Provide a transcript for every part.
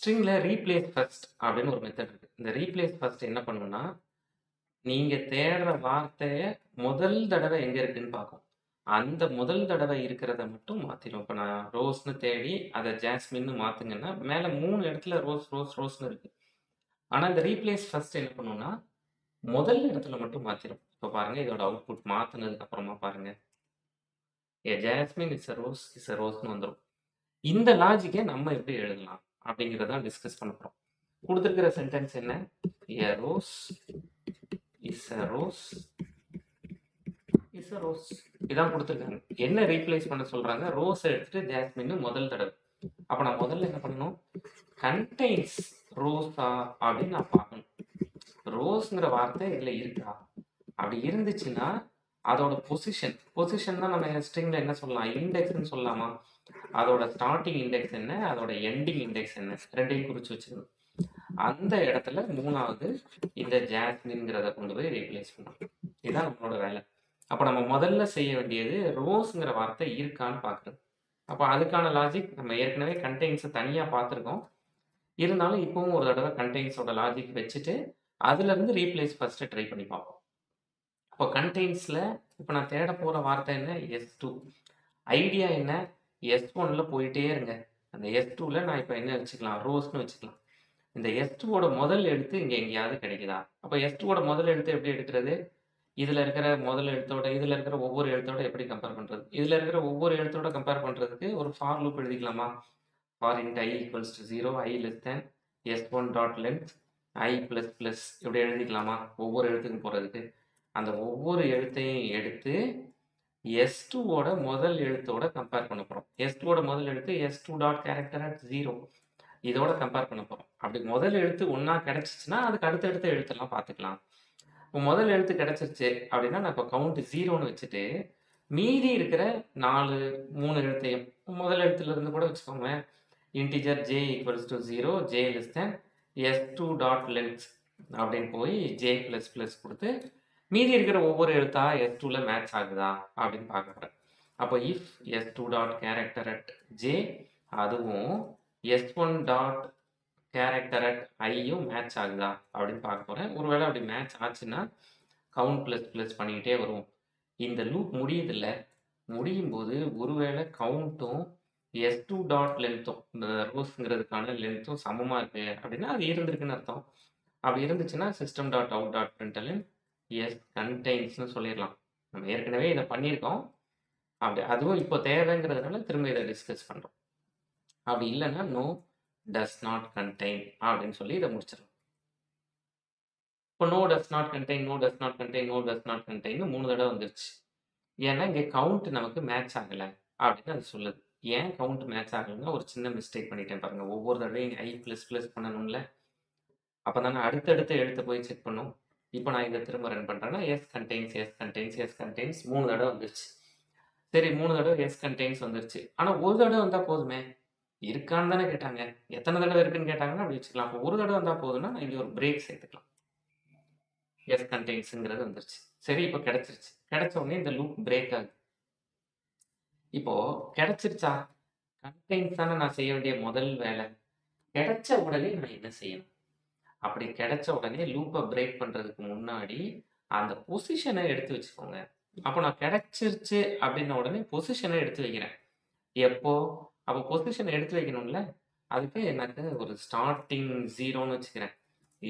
ஸ்ட்ரிங்கில் replace first அப்படின்னு ஒரு method இருக்குது இந்த ரீப்ளேஸ் ஃபர்ஸ்ட் என்ன பண்ணுன்னா நீங்கள் தேடுற வார்த்தையை முதல் தடவை எங்கே இருக்குன்னு பார்க்கும். அந்த முதல் தடவை இருக்கிறத மட்டும் மாற்றிடும் இப்போ நான் ரோஸ்ன்னு தேடி அதை ஜாஸ்மின்னு மாற்றுங்கன்னா மேலே மூணு இடத்துல ரோஸ், ரோஸ், ரோஸ்னு இருக்குது ஆனால் இந்த ரீப்ளேஸ் ஃபர்ஸ்ட் என்ன பண்ணுன்னா முதல் இடத்துல மட்டும் மாற்றிடும் இப்போ பாருங்கள் இதோட அவுட்புட் மாற்றினதுக்கு அப்புறமா பாருங்கள் a jasmine is a rose is a ரோஸ்னு வந்துடும் இந்த லாஜிக்கை நம்ம எப்படி எழுதலாம்? அப்படிங்கிறத டிஸ்கஸ் பண்ண போறோம். கொடுத்துருக்கிற சென்டென்ஸ் என்ன? A rose is a rose is a rose. இதான் கொடுத்துருக்காங்க என்ன ரீப்ளேஸ் பண்ண சொல்றாங்க? ரோஸ் எடுத்துட்டு ஜாஸ்மின்னு முதல் தடவை அப்ப நான் முதல்ல என்ன பண்ணணும்? கண்டெய்ன்ஸ் ரோஸா அப்படின்னு நான் பார்க்கணும். ரோஸ்ங்கிற வார்த்தை இதுல இருக்கா? அப்படி இருந்துச்சுன்னா, அதோட பொசிஷன் பொசிஷன் தான் நம்ம ஸ்ட்ரிங்ல என்ன சொல்லலாம்? இண்டெக்ஸ்ன்னு சொல்லலாமா? அதோட ஸ்டார்டிங் இண்டெக்ஸ் என்ன? அதோட எண்டிங் இண்டெக்ஸ் என்ன? ரெண்டையும் குறிச்சு வச்சுக்கணும். அந்த இடத்துல மூணாவது இந்த ஜாஸ்மின்ங்கிறத கொண்டு போய் ரீப்ளேஸ் பண்ணணும். இதுதான் நம்மளோட வேலை. அப்போ நம்ம முதல்ல செய்ய வேண்டியது ரோஸ்ங்கிற வார்த்தை இருக்கான்னு பார்க்குறது. அப்போ அதுக்கான லாஜிக் நம்ம ஏற்கனவே கண்டெய்ன்ஸை தனியாக பார்த்துருக்கோம். இருந்தாலும் இப்போவும் ஒரு தடவை கண்டெய்ன்ஸோட லாஜிக் வச்சுட்டு, அதுலேருந்து ரீப்ளேஸ் ஃபஸ்ட்டு ட்ரை பண்ணி பார்ப்போம். இப்போ கண்டெய்ன்ஸில் இப்போ நான் தேட போகிற வார்த்தை என்ன? எஸ் டூ ஐடியா என்ன? எஸ் ஒனில் போயிட்டே இருங்க. அந்த எஸ் டூவில் நான் இப்போ என்ன வச்சுக்கலாம்? ரோஸ்னு வச்சுக்கலாம். இந்த எஸ்2வோட முதல் எழுத்து இங்கே எங்கேயாவது கிடைக்குதா? அப்ப எஸ்2வோட முதல் எழுத்து எப்படி எடுக்கிறது? இதில் இருக்கிற முதல் எழுத்தோட, இதில் இருக்கிற ஒவ்வொரு எழுத்தோட எப்படி கம்பேர் பண்ணுறது இதில் இருக்கிற ஒவ்வொரு எழுத்தோட கம்பேர் பண்ணுறதுக்கு ஒரு for loop எழுதிக்கலாமா? For int i equals to 0 i less than s1 dot length i plus plus இப்படி எழுதிக்கலாமா? ஒவ்வொரு எழுத்துக்கும் போகிறதுக்கு அந்த ஒவ்வொரு எழுத்தையும் எடுத்து எஸ்2வோட முதல் எழுத்தோட கம்பேர் பண்ண போகிறோம் எஸ் டூவோட முதல் எழுத்து S two dot character at zero இதோட கம்பேர் பண்ண போகிறோம் அப்படி முதல் எழுத்து ஒன்றா கிடச்சிச்சின்னா அதுக்கு அடுத்தடுத்த எழுத்தெல்லாம் பார்த்துக்கலாம். இப்போ முதல் எழுத்து கிடச்சிருச்சு அப்படின்னா, நான் இப்போ கவுண்ட் ஜீரோன்னு வச்சுட்டு, மீதி இருக்கிற 4, 3 எழுத்தையும் முதல் எழுத்துலேருந்து கூட வச்சுக்கோங்க integer j equals to 0 j less than S two dot length அப்படின்னு போய் ஜே ப்ளஸ் ப்ளஸ் கொடுத்து மீதி இருக்கிற ஒவ்வொரு எழுத்தா எஸ் டூவில் மேட்ச் ஆகுதா? அப்படின்னு பார்க்க போறேன். அப்போ if S two dot character at j அதுவும் s1 டாட் கேரக்டர் அட் ஐயும் மேட்ச் ஆகுதா? அப்படின்னு பார்க்க போறேன். ஒருவேளை அப்படி மேட்ச் ஆச்சுன்னா, கவுண்ட் பிளஸ் பிளஸ் பண்ணிக்கிட்டே வருவோம். இந்த லூப் முடியுதுல்ல, முடியும்போது ஒருவேளை கவுண்ட்டும் எஸ் டூ டாட் லென்த்தும் இந்த ரோஸ்ங்கிறதுக்கான லென்த்தும் சமமாக இருக்கு அப்படின்னா, அது இருந்திருக்குன்னு அர்த்தம். அப்படி இருந்துச்சுன்னா, system dot out dot println S கண்டெய்ன்ஸ்னு சொல்லிடலாம் நம்ம ஏற்கனவே இதை பண்ணியிருக்கோம். அப்படி அதுவும் இப்போ தேவைங்கிறதுனால திரும்ப இதை டிஸ்கஸ் பண்ணுறோம் அப்படி இல்லைன்னா நோ டஸ் நாட் கண்டெயின் அப்படின்னு சொல்லி இதை முடிச்சிடலாம். இப்போ no does not contain no does not contain no does not கன்டெயின்னு 3 தடவ வந்துருச்சு. ஏன்னா, இங்கே கவுண்ட் நமக்கு மேட்ச் ஆகலை அப்படின்னு அது சொல்லுது. ஏன் கவுண்ட் மேட்ச் ஆகலைன்னா ஒரு சின்ன மிஸ்டேக் பண்ணிட்டேன் பாருங்க. ஒவ்வொரு தடவையும் ஐ பிளஸ் ப்ளஸ் பண்ணணும்ல. அப்பதானே அடுத்தடுத்து எழுத்து போய் செக் பண்ணும். இப்போ நான் இதை திரும்ப ரன் பண்ணுறேன்னா S contains S contains, S contains 3 தடவ வந்துருச்சு. சரி மூணு தடவை எஸ் கண்டெயின்ஸ் வந்துருச்சு. ஆனால் ஒரு தடவை வந்தால் போதுமே. இருக்கான்னு தானே கேட்டாங்க. எத்தனை தடவை இருக்குன்னு கேட்டாங்கன்னா, அப்படி வச்சுக்கலாம். அப்போ ஒரு தடவை வந்தால் போதும்னா, நான் இங்க ஒரு பிரேக் சேர்த்துக்கலாம். எஸ் கண்டெய்ன்ஸுங்கிறது வந்துருச்சு. சரி இப்போ கிடச்சிருச்சு கிடைச்ச உடனே இந்த லூப் பிரேக் ஆகுது. இப்போ கிடைச்சிருச்சா? கண்டெய்ன்ஸ் தானே நான் செய்ய வேண்டிய முதல் வேலை. கிடைச்ச உடனே நான் என்ன செய்யணும்? அப்படி கிடைச்ச உடனே லூப்பை பிரேக் பண்ணுறதுக்கு முன்னாடி, அந்த பொசிஷனை எடுத்து வச்சுக்கோங்க. அப்போ நான் கிடைச்சிருச்சு அப்படின்ன உடனே பொசிஷனை எடுத்து வைக்கிறேன். எப்போ? அப்போ பொசிஷனை எடுத்து வைக்கணும்ல. அதுக்கு எனக்கு ஒரு ஸ்டார்ட்டிங் 0ன்னு வச்சுக்கிறேன்.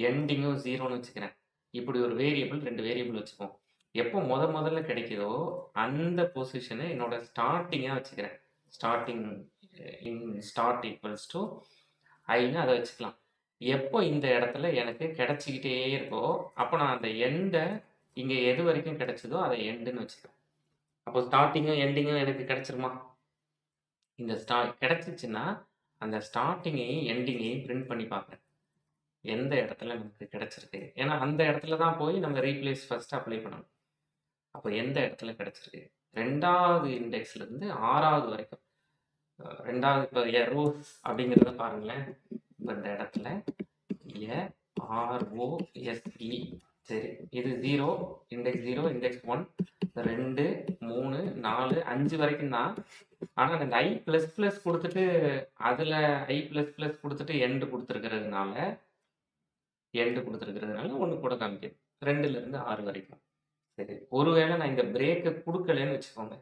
எண்டிங்கும் ஜீரோன்னு வச்சுக்கிறேன். இப்படி ஒரு வேரியபிள் ரெண்டு வேரியபிள் வச்சுப்போம் எப்போ முத முதல்ல கிடைக்குதோ, அந்த பொசிஷனை என்னோட ஸ்டார்டிங்காக வச்சுக்கிறேன். Starting int start equals to ஐன்னு அதை வச்சுக்கலாம். எப்போ இந்த இடத்துல எனக்கு கிடச்சிக்கிட்டே இருக்கோ, அப்போ நான் அந்த எண்டை இங்கே எது வரைக்கும் கிடைச்சதோ, அதை எண்டுன்னு வச்சுக்கிறேன். அப்போ ஸ்டார்டிங்கும் எண்டிங்கும் எனக்கு கிடைச்சிருமா? இந்த ஸ்டா கிடச்சிச்சின்னா அந்த ஸ்டார்டிங்கையும் எண்டிங்கையும் பிரிண்ட் பண்ணி பார்ப்பேன். எந்த இடத்துல நமக்கு கிடச்சிருக்கு ஏன்னா, அந்த இடத்துல தான் போய் நம்ம ரீப்ளேஸ் ஃபஸ்ட்டு அப்ளை பண்ணணும். அப்போ எந்த இடத்துல கிடச்சிருக்கு ரெண்டாவது இண்டெக்ஸ்லேருந்து ஆறாவது வரைக்கும். அ 2வது இப்ப அப்படிங்கிறத பாருங்களேன். இந்த இடத்துல ஏ ஆர் e, சரி. இது ஜீரோ இண்டெக்ஸ் ஜீரோ இண்டெக்ஸ் 1 2, 3, 4, 5 வரைக்கும் தான். ஆனால் அந்த ஐ ப்ளஸ் ப்ளஸ் கொடுத்துட்டு அதில் ஐ ப்ளஸ் ப்ளஸ் கொடுத்துட்டு எண்டு கொடுத்துருக்கிறதுனால எண்டு கொடுத்துருக்கிறதுனால ஒன்று கூட காமிக்குது. 2லிருந்து 6 வரைக்கும். சரி. ஒருவேளை நான் இந்த பிரேக்கை கொடுக்கலன்னு வச்சுக்கோங்க.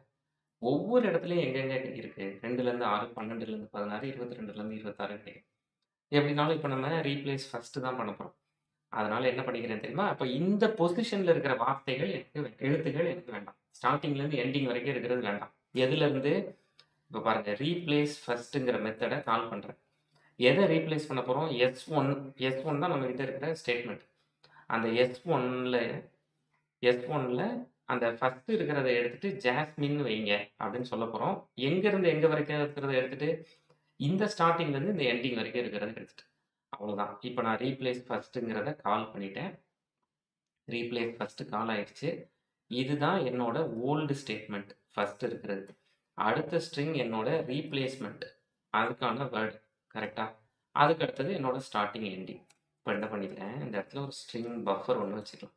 ஒவ்வொரு இடத்துலையும் எங்கெங்க இருக்கு? 2லிருந்து 6, 12லிருந்து 16, 22லிருந்து 26 கிடைக்கும். எப்படினாலும் இப்போ நம்ம ரீப்ளேஸ் ஃபர்ஸ்ட் தான் பண்ண போகிறோம் அதனால என்ன பண்ணிக்கிறேன் தெரியுமா? அப்போ இந்த பொசிஷனில் இருக்கிற வார்த்தைகள் எனக்கு வே எழுத்துக்கள் எனக்கு வேண்டாம். ஸ்டார்டிங்லேருந்து எண்டிங் வரைக்கும் இருக்கிறது வேண்டாம். எதுலேருந்து இப்போ பாருங்கள் ரீப்ளேஸ் ஃபஸ்ட்டுங்கிற மெத்தடை கால் பண்ணுறேன் எதை ரீப்ளேஸ் பண்ண போகிறோம் எஸ் ஒன் எஸ் ஒன் தான் நம்மகிட்ட இருக்கிற ஸ்டேட்மெண்ட். அந்த S1ல S1ல அந்த ஃபர்ஸ்ட் இருக்கிறத எடுத்துட்டு ஜாஸ்மின்னு வைங்க அப்படின்னு சொல்லப் போகிறோம் எங்கேருந்து எங்கே வரைக்கும் இருக்கிறத எடுத்துட்டு, இந்த ஸ்டார்டிங்லேருந்து இந்த எண்டிங் வரைக்கும் இருக்கிறத எடுத்துட்டு. அவ்வளோதான். இப்போ நான் ரீப்ளேஸ் ஃபஸ்ட்டுங்கிறத கால் பண்ணிட்டேன். ரீப்ளேஸ் ஃபஸ்ட்டு கால் ஆயிடுச்சு. இதுதான் என்னோட ஓல்டு ஸ்டேட்மெண்ட் ஃபர்ஸ்ட் இருக்கிறது. அடுத்த ஸ்ட்ரிங் என்னோட ரீப்ளேஸ்மெண்ட் அதுக்கான வேர்டு கரெக்டாக அதுக்கு அடுத்தது என்னோட ஸ்டார்டிங் எண்டிங். இப்போ என்ன பண்ணிக்கிறேன், இந்த இடத்துல ஒரு ஸ்ட்ரிங் பஃபர் ஒன்று வச்சுக்கலாம்.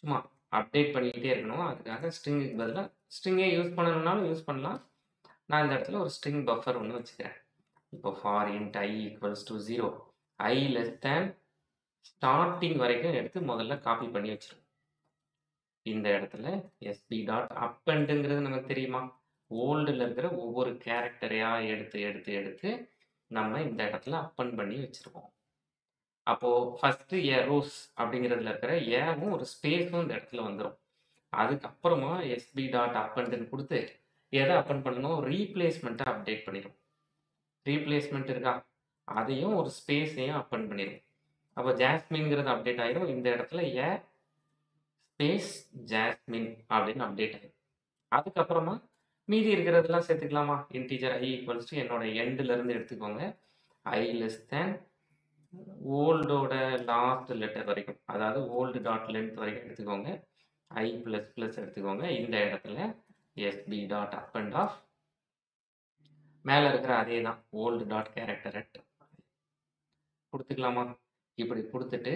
சும்மா அப்டேட் பண்ணிக்கிட்டே இருக்கணும். அதுக்காக ஸ்ட்ரிங்குக்கு பதிலாக ஸ்ட்ரிங்கே யூஸ் பண்ணணும்னாலும் யூஸ் பண்ணலாம். நான் இந்த இடத்துல ஒரு ஸ்ட்ரிங் பஃபர் ஒன்று வச்சுக்கிறேன். இப்போ for int i equals to 0 i less than starting வரைக்கும் எடுத்து முதல்ல காப்பி பண்ணி வச்சிருக்கோம் இந்த இடத்துல எஸ்பி டாட் அப்பெண்டுங்கிறது நமக்கு தெரியுமா? ஓல்டுல இருக்கிற ஒவ்வொரு கேரக்டரையாக எடுத்து, எடுத்து, எடுத்து நம்ம இந்த இடத்துல அப்பெண்ட் பண்ணி வச்சுருக்கோம் அப்போது ஃபஸ்ட்டு ஏ ரோஸ் அப்படிங்கிறதுல இருக்கிற ஏவும் ஒரு ஸ்பேஸும் இந்த இடத்துல வந்துடும் அதுக்கப்புறமா எஸ்பி டாட் அப்பண்டுன்னு கொடுத்து எதை அப்பன் பண்ணணும்? ரீப்ளேஸ்மெண்ட்டை அப்டேட் பண்ணிடும் ரீப்ளேஸ்மெண்ட் இருக்கா? அதையும் ஒரு ஸ்பேஸையும் அப்பன் பண்ணிடும் அப்போ ஜாஸ்மின்ங்கிறது அப்டேட் ஆகிடும் இந்த இடத்துல ஏ ஸ்பேஸ் ஜாஸ்மின் அப்படின்னு அப்டேட் ஆகிடும் அதுக்கப்புறமா மீதி இருக்கிறதெல்லாம் சேர்த்துக்கலாமா? இன்டீஜர் ஐ ஈக்குவல்ஸ் டூ என்னோட எண்டுலருந்து எடுத்துக்கோங்க. ஐ லெஸ் தேன் ஓல்டோட லாஸ்ட் லெட்டர் வரைக்கும். அதாவது ஓல்டு டாட் லென்த் வரைக்கும் எடுத்துக்கோங்க. ஐ ப்ளஸ் ப்ளஸ் எடுத்துக்கோங்க. இந்த இடத்துல எஸ்பி டாட் அப்பெண்ட் ஆஃப் மேல இருக்கிற அதே தான். ஓல்டு டாட் கேரக்டர் அட் கொடுத்துக்கலாமா இப்படி கொடுத்துட்டு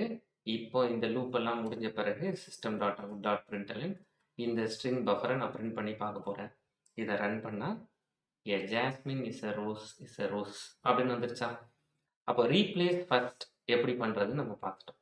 இப்போ இந்த லூப் எல்லாம் முடிஞ்ச பிறகு system dot out dot println இந்த ஸ்ட்ரிங் பஃபரை நான் பிரிண்ட் பண்ணி பார்க்க போகிறேன் இதை ரன் பண்ணால் a jasmine is a rose is a rose அப்படின்னு வந்துருச்சா? அப்போ ரீப்ளேஸ் ஃபர்ஸ்ட் எப்படி பண்ணுறதுன்னு நம்ம பார்த்துட்டோம்.